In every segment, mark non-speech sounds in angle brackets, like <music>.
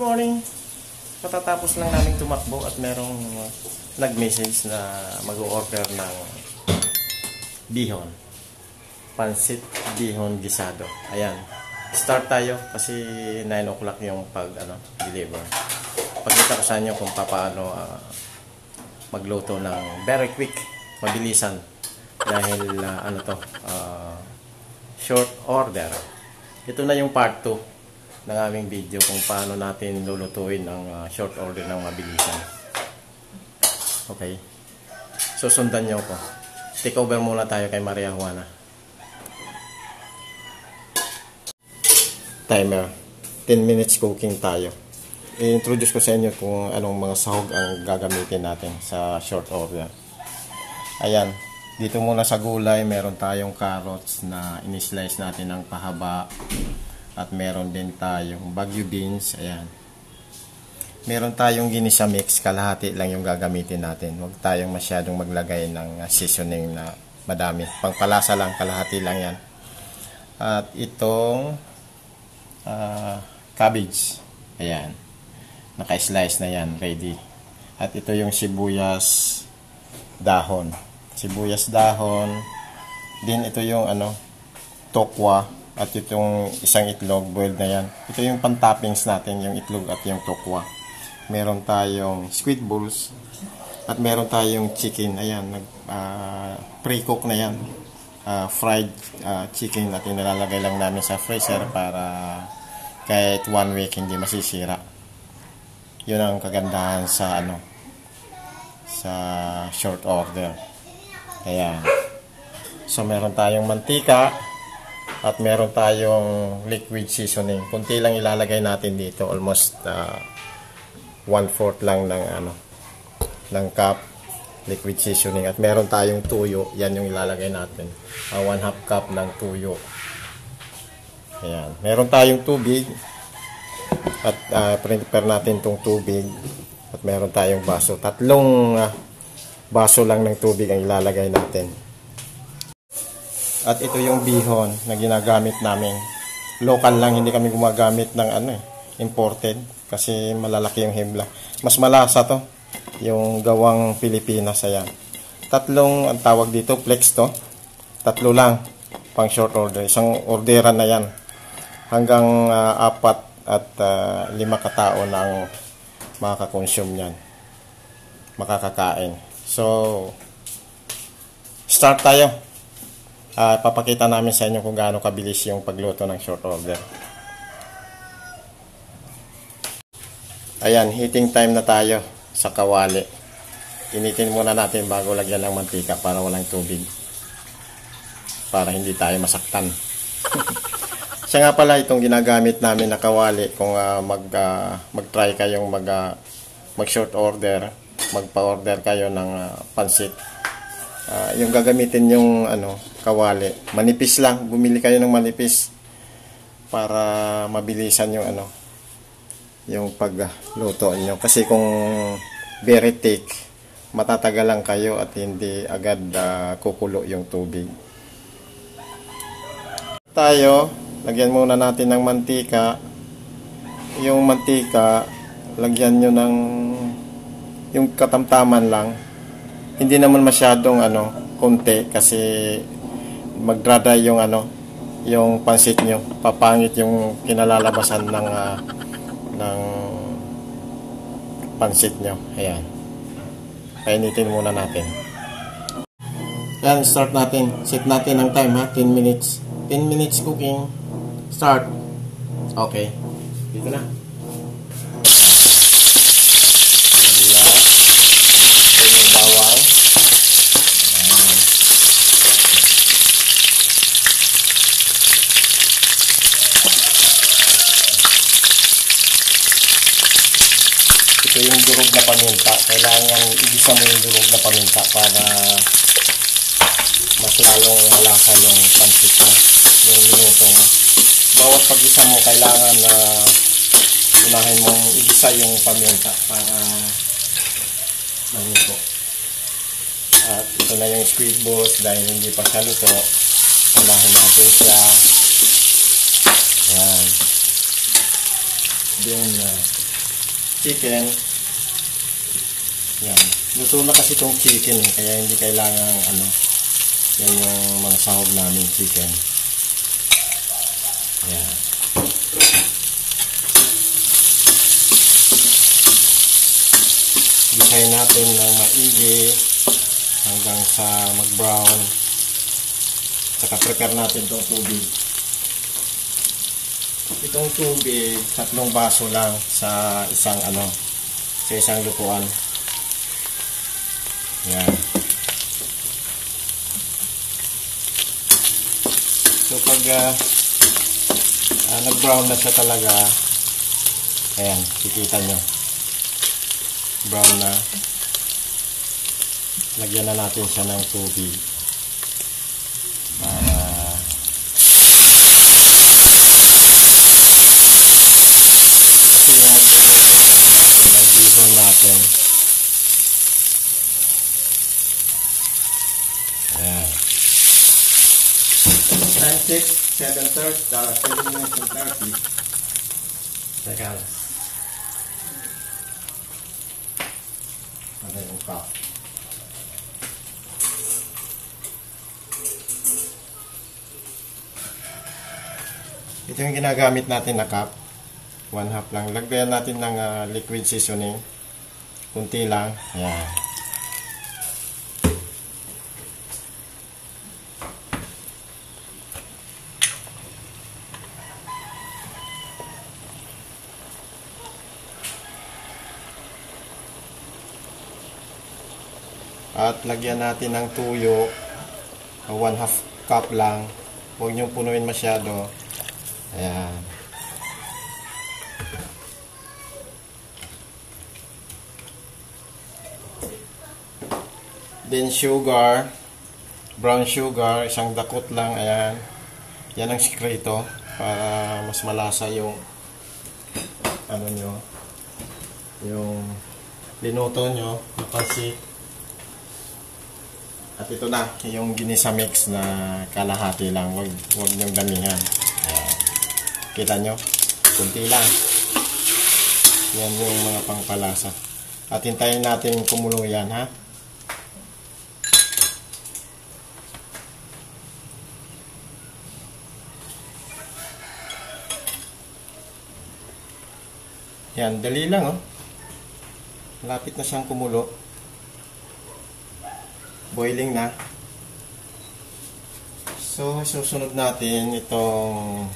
morning. Patatapos lang namin tumakbo at merong nag-message na mag-order ng bihon. Pansit bihon gisado. Ayan. Start tayo kasi 9 o'clock yung pag ano, deliver. Pagkita ko sa inyo kung paano uh, magluto ng very quick, mabilisan. Dahil uh, ano to, uh, short order. Ito na yung part 2 ng aming video kung paano natin lulutuin ang uh, short order ng mabilisan. Okay. So sundan nyo ko. Take muna tayo kay Maria Juana. Timer. 10 minutes cooking tayo. I-introduce ko sa inyo kung anong mga sahog ang gagamitin natin sa short order. Ayan. Dito muna sa gulay, meron tayong carrots na in-slice natin ng pahaba. At meron din tayong bagyo beans. Ayan. Meron tayong ginisa mix. Kalahati lang yung gagamitin natin. Huwag tayong masyadong maglagay ng seasoning na madami. Pangpalasa lang, kalahati lang yan. At itong uh, cabbage. Ayan. Naka-slice na yan, ready. At ito yung sibuyas dahon. Sibuyas dahon. Din ito yung ano, tokwa. At itong isang itlog, boiled na yan. Ito yung pan-toppings natin, yung itlog at yung tokwa. Meron tayong squid balls. At meron tayong chicken. Ayan, nag, uh, pre-cook na yan. Uh, fried uh, chicken at nilalagay lang namin sa freezer para kahit one week hindi masisira yun ang kagandahan sa ano sa short order ayan so meron tayong mantika at meron tayong liquid seasoning. Kunti lang ilalagay natin dito. Almost uh, one fourth lang ng ano ng cup liquid seasoning. At meron tayong tuyo. Yan yung ilalagay natin. Uh, one half cup ng tuyo. Ayan. Meron tayong tubig. At uh, prepare natin tong tubig. At meron tayong baso. Tatlong uh, baso lang ng tubig ang ilalagay natin at ito yung bihon na ginagamit namin local lang hindi kami gumagamit ng ano eh, imported kasi malalaki yung himla mas malasa to yung gawang Pilipinas ayan. Tatlong ang tawag dito flex to. Tatlo lang pang short order. Isang orderan na yan. Hanggang uh, apat at uh, lima katao na ang makakakonsume niyan. Makakakain. So start tayo uh, papakita namin sa inyo kung gaano kabilis yung pagluto ng short order. Ayan heating time na tayo sa kawali. Initin muna natin bago lagyan ng mantika para walang tubig. Para hindi tayo masaktan. <laughs> Siya nga pala itong ginagamit namin na kawali. Kung uh, mag, uh, mag-try kayong mag, uh, mag-short order, magpa-order kayo ng uh, pansit. Uh, yung gagamitin yung ano, kawali. Manipis lang. Bumili kayo ng manipis para mabilisan yung ano, yung pagluto nyo. Kasi kung very thick, matatagalan kayo at hindi agad uh, kukulo yung tubig. Tayo, lagyan muna natin ng mantika yung mantika lagyan nyo ng yung katamtaman lang hindi naman masyadong ano konti kasi magdrada yung ano yung pansit nyo. Papangit yung kinalalabasan ng uh, ng pansit nyo. Ayan. Painitin muna natin. Yan start natin. Set natin ng time ha? 10 minutes. 10 minutes cooking. Start. Okay. Dito na. Kabila. Ito yung bawal. Ayan. Ito yung durog na paminta. Kailangan igisa mo yung durog na paminta para mas lalong malasa yung pansit mo, yung minuto mo bawat pag-isa mo kailangan na uh, unahin mong igisa yung paminta para maluto. At ito na yung squid balls dahil hindi pa siya luto. Unahin natin siya. Yan. Then, uh, chicken. Yan. Luto na kasi itong chicken eh, kaya hindi kailangan ano. Yan yung mga sahog namin chicken. Yan. Gisahin natin ng maigi hanggang sa mag-brown. Saka prepare natin itong tubig. Itong tubig, tatlong baso lang sa isang ano, sa isang lutuan. Yan. So pag uh, uh, nag-brown na siya talaga, ayan, kikita nyo. Brown na. Lagyan na natin siya ng tubig. Para kasi yung natin. Time 6, 7.30, uh, 7 minutes and 30. Teka lang. Ano yung cup? Ito yung ginagamit natin na cup. One half lang. Lagyan natin ng ah, liquid seasoning. Kunti lang. Ayan. At lagyan natin ng tuyo. ah, One half cup lang. Huwag niyong punuin masyado. Ayan. Then sugar, brown sugar, isang dakot lang, ayan. Yan ang sikreto para mas malasa yung ano nyo, yung linuto nyo, yung. At ito na, yung ginisa mix na kalahati lang, wag, wag nyong damihan. Ayan. Kita nyo? Kunti lang. Yan yung mga pangpalasa. At hintayin natin kumulo yan, ha? Yan, dali lang, oh. Malapit na siyang kumulo. Boiling na. So, susunod natin itong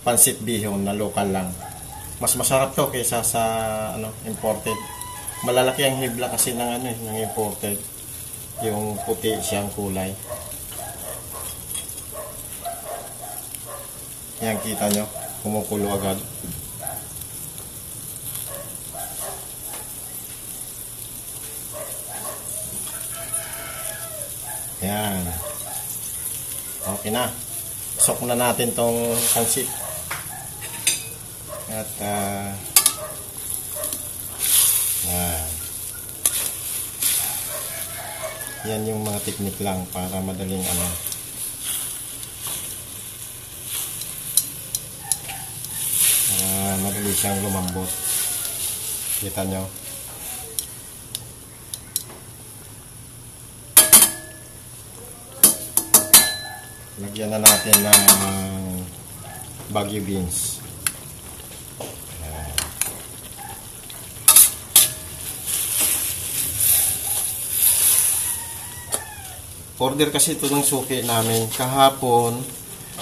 pansit bihon na local lang. Mas masarap to kaysa sa ano, imported. Malalaki ang hibla kasi ng ano, eh, ng imported. Yung puti siyang kulay. Yan kita nyo, kumukulo agad. Yan. Okay na. Sok na natin tong pansit. At uh, yan. Yan yung mga technique lang para madaling ano. Para madali siyang lumambot. Kita nyo. Lagyan na natin ng bagyo beans. Order kasi ito ng suki namin. Kahapon,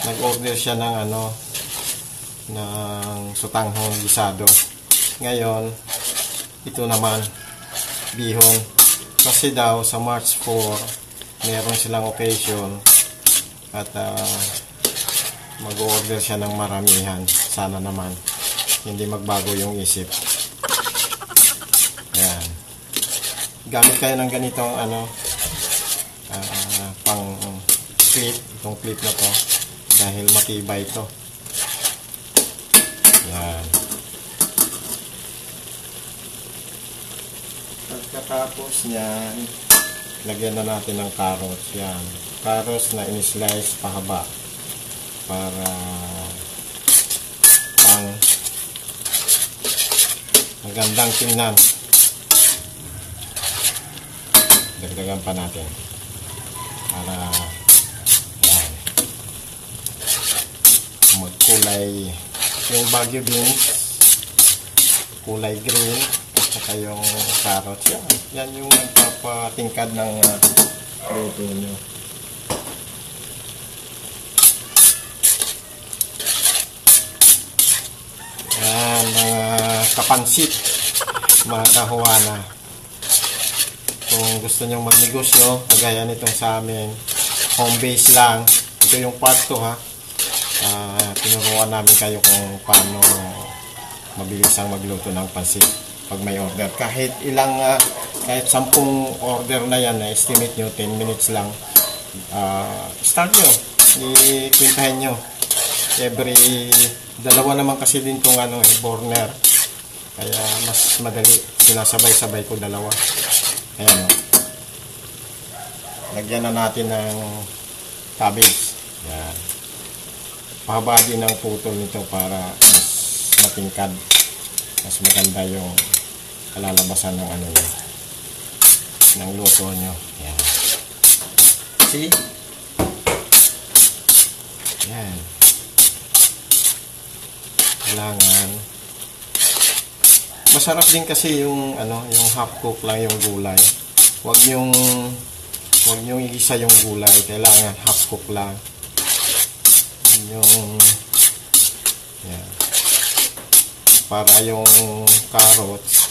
nag-order siya ng ano, ng sutanghon gisado. Ngayon, ito naman, bihon. Kasi daw, sa March 4, meron silang occasion at uh, mag-order siya ng maramihan. Sana naman hindi magbago yung isip. Yan gamit kayo ng ganitong ano uh, pang clip itong clip na to. Dahil matibay ito yan pagkatapos niyan lagyan na natin ng carrots. Yan carrots na in-slice pahaba para pang magandang tingnan. Dagdagan pa natin. Para yan. Magkulay yung Baguio beans kulay green at saka yung carrots. Yan, yan yung nagpapatingkad ng uh, luto nyo. Kapansit, mga kahuana. Kung gusto nyo magnegosyo, kagaya nitong sa amin, home base lang. Ito yung part 2 ha. Uh, tinuruan namin kayo kung paano mabilis ang magluto ng pansit pag may order. Kahit ilang, uh, kahit sampung order na yan, na estimate nyo, 10 minutes lang. Uh, start nyo, ikwintahin nyo. Every, dalawa naman kasi din itong ano, eh, burner. Kaya mas madali, sinasabay-sabay ko dalawa. Ayan. Lagyan na natin ng cabbage. Yan. Pahaba din ang putol nito para mas matingkad. Mas maganda yung kalalabasan ng ano nyo. Ng luto nyo. Yan. See? Yan. Kailangan masarap din kasi yung ano, yung half cook lang yung gulay. Huwag yung huwag niyo igisa yung gulay, kailangan half cook lang. Yung yan. Para yung carrots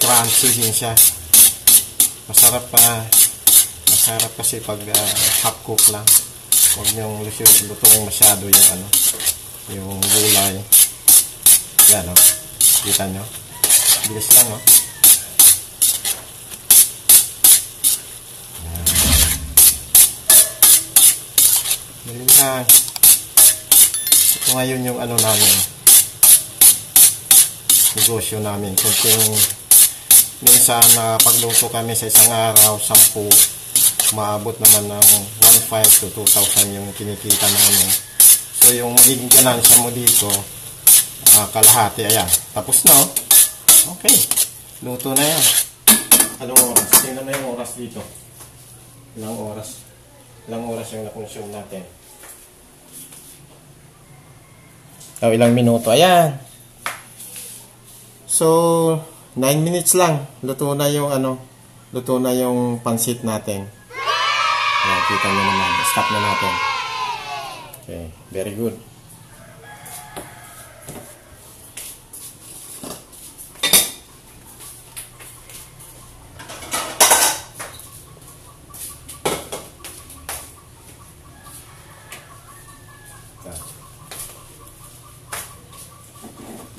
crunchy din siya. Masarap pa. Masarap kasi pag uh, half cook lang. Huwag niyong lutuin masyado yung ano, yung gulay. Yan, no? Kita nyo? Bilis lang? Bilis lang. Ito ngayon yung ano namin. Negosyo namin. Kunting minsan na pagluto kami sa isang araw, 10, maabot naman ng 1.5 to 2,000 yung kinikita namin. So yung magiging ganansya mo dito, uh, kalahati, ayan. Tapos na, oh. Okay. Luto na yan. Anong oras? Tingnan na yung oras dito. Ilang oras? Ilang oras yung na-consume natin? O, oh, ilang minuto. Ayan. So, 9 minutes lang. Luto na yung ano, luto na yung pansit natin. Ayan, kita nyo naman. Stop na natin. Okay, very good.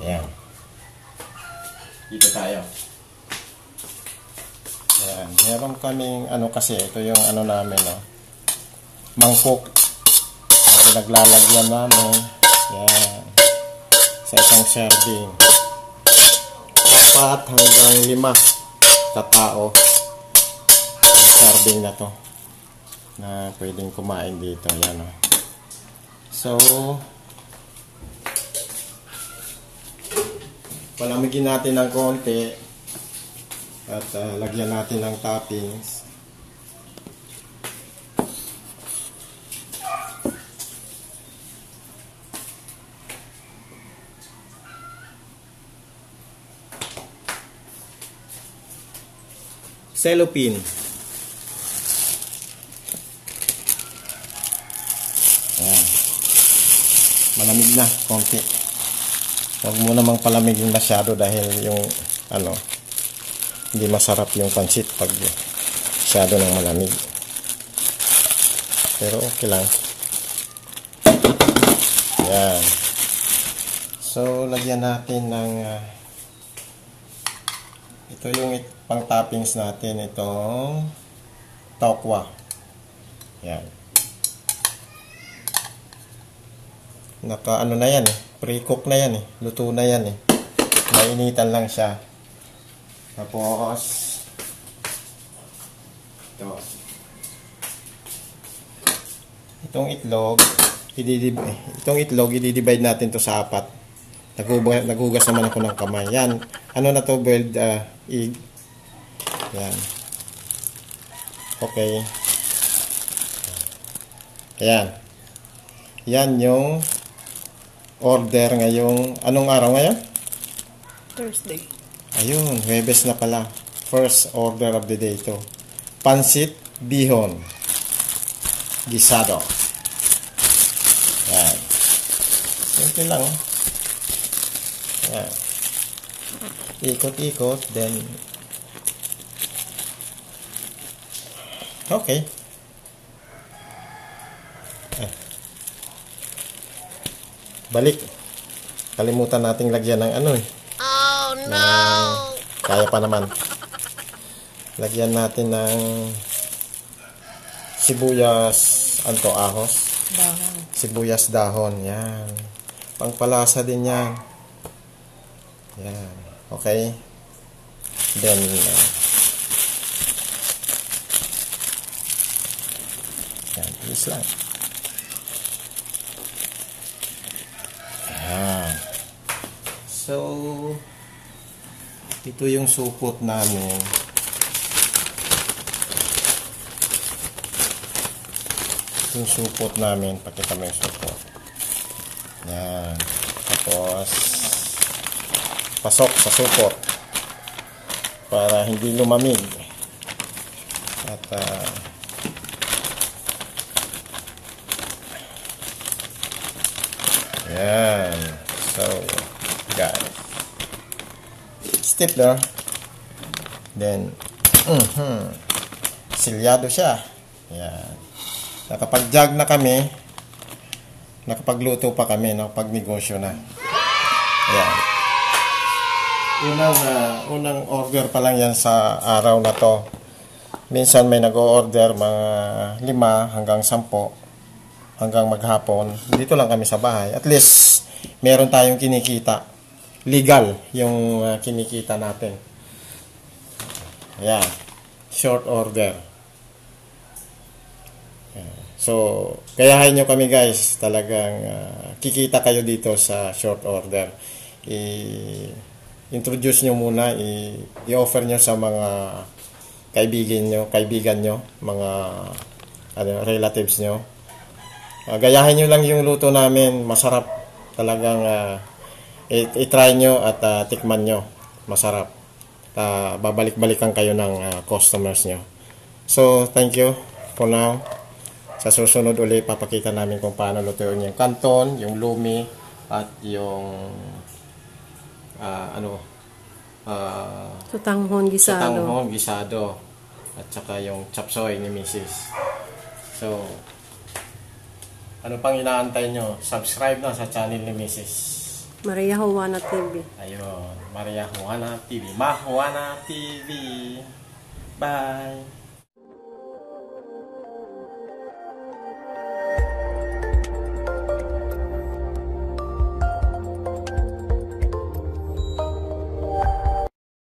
Ayan. Dito tayo. Ayan. Meron kaming ano kasi, ito yung ano namin, no? Mangkok. Ang pinaglalagyan namin. Ayan. Sa isang serving. Apat hanggang lima katao. Ang serving na to. Na pwedeng kumain dito. Ayan, no? So, palamigin natin ng konti at uh, lagyan natin ng toppings. Cellophane. Ayan. malamig na konti. Huwag mo namang palamigin masyado dahil yung ano hindi masarap yung pansit pag masyado ng malamig. Pero okay lang. Yan. So, lagyan natin ng uh, ito yung pang toppings natin. Itong tokwa. Yan. Naka ano na yan eh pre-cook na yan eh. Luto na yan eh. Mainitan lang siya. Tapos, ito. Itong itlog, ididib itong itlog, i-divide natin to sa apat. Nagugas, nagugas naman ako ng kamay. Yan. Ano na to, boiled uh, egg. Yan. Okay. Ayan. Yan yung order ngayong, anong araw ngayon? Thursday. Ayun, Huwebes na pala. First order of the day to. Pansit Bihon. Gisado. Yan. Simple lang. Yan. Ikot-ikot, then... Okay. Balik. Kalimutan nating lagyan ng ano eh. Na kaya pa naman. Lagyan natin ng sibuyas, anto ahos, Dahon. sibuyas dahon, yan. Pangpalasa din yan. Yan. Okay? Then, uh, yan, please lang. Yan. So, ito yung supot namin. Ito yung supot namin. Pakita mo yung supot. Yan. Tapos, pasok sa supot. Para hindi lumamig. At, ah, yan. So, guys. Stapler. Then, mhm, silyado siya. Yan. Nakapag-jog na kami. Nakapagluto pa kami, nakapagnegosyo na. Yan. Unang, ah, unang order pa lang yan sa araw na to. Minsan may nag-o-order mga lima hanggang sampo hanggang maghapon. Dito lang kami sa bahay. At least, meron tayong kinikita legal yung uh, kinikita natin. Ayan. Short order. So, kayahin nyo kami guys. Talagang uh, kikita kayo dito sa short order. I-introduce nyo muna. I-offer nyo sa mga kaibigan nyo, kaibigan nyo, mga ano, relatives nyo. Uh, gayahin nyo lang yung luto namin. Masarap. Talagang uh, i-try nyo at ah, tikman nyo. Masarap. Ah, babalik-balikan kayo ng ah, customers nyo. So, thank you for now. Sa susunod uli, papakita namin kung paano lutuin yung kanton, yung lumi, at yung ah, ano, ah, Tutanghon sa gisado. tanghon, gisado, at saka yung chapsoy ni Mrs. So, ano pang inaantay nyo? Subscribe na sa channel ni Mrs. Maria Juana TV. Ayun, Maria Juana TV. Ma Juana TV. Bye!